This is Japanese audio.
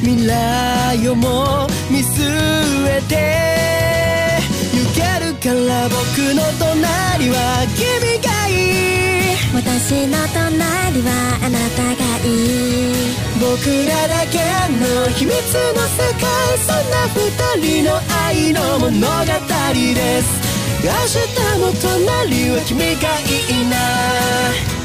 未来をも見据えて行けるから僕の隣は君がいい。私の隣はあなたがいい。僕らだけの秘密の世界そんな二人の愛の物語です。明日の隣は君がいいな。